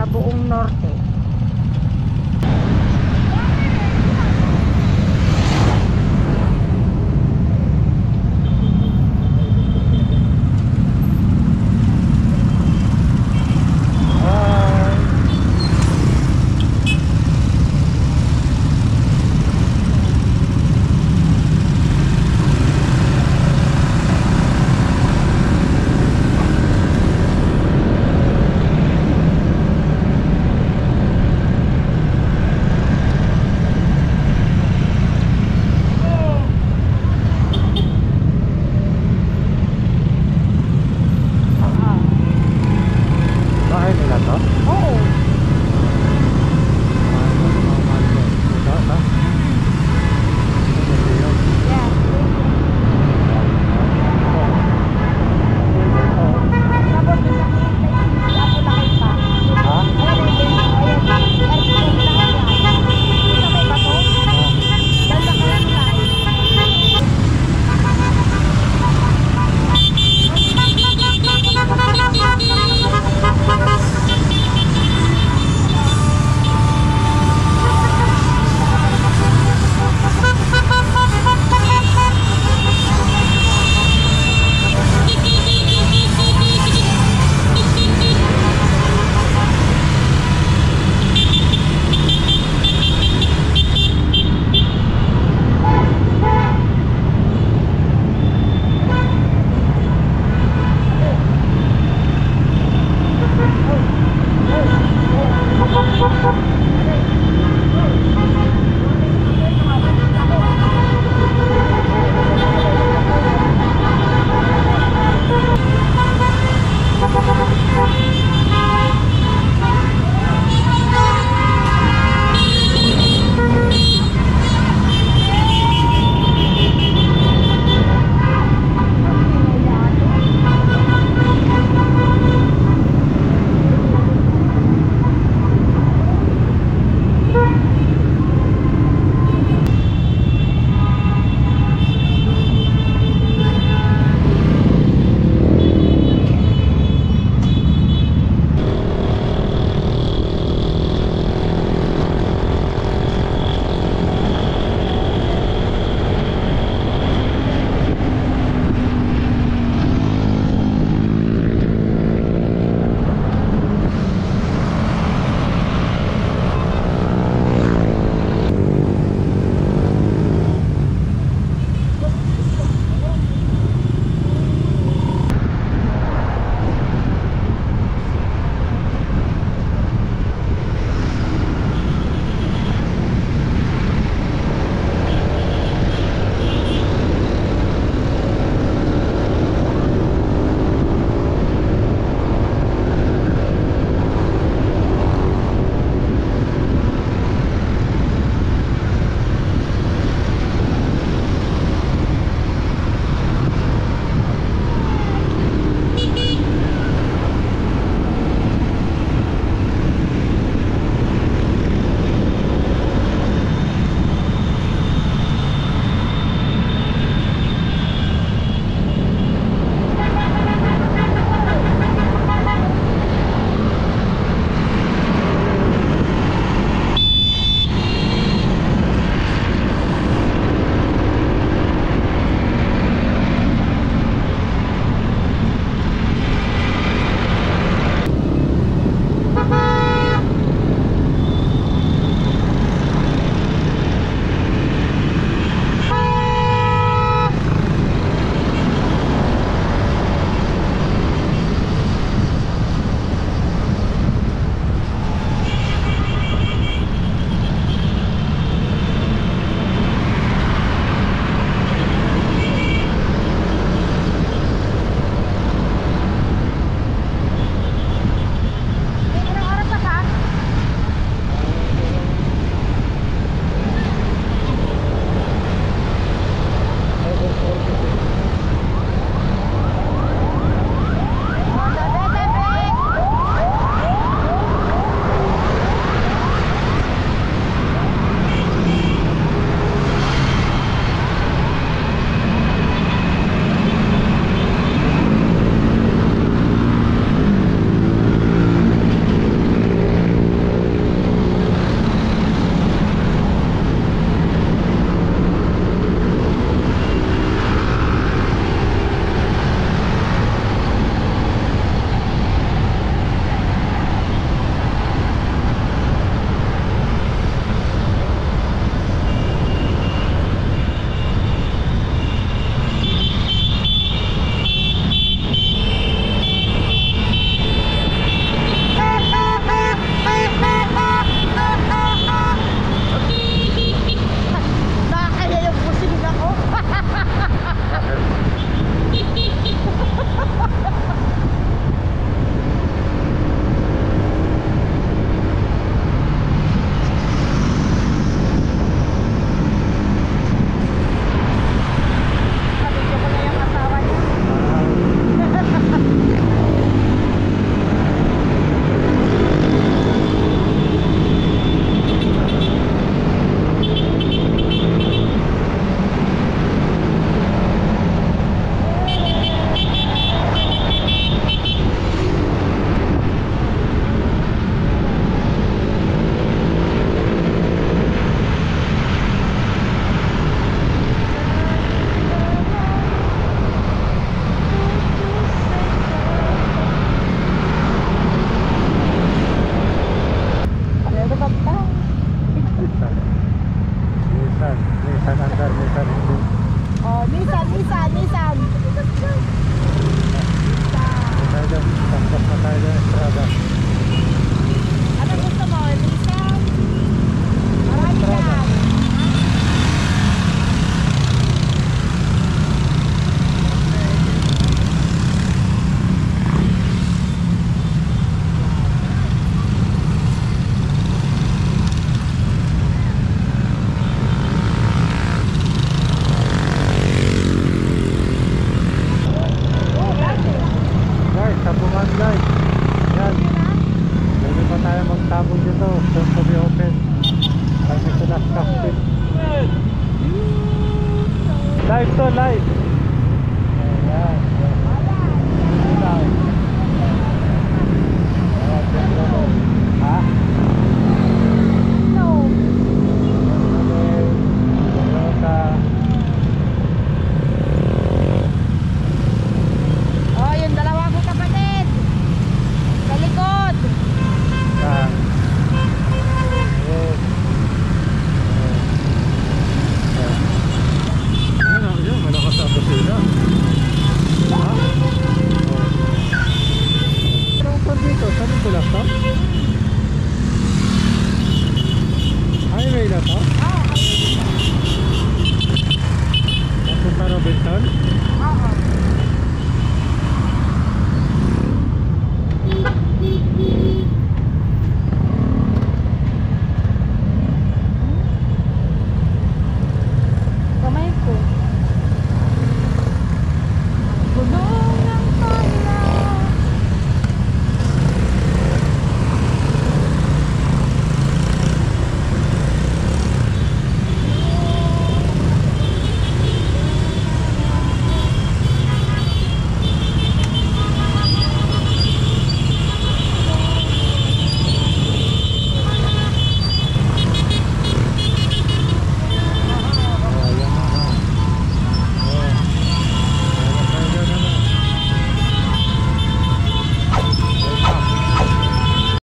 sa buong norte.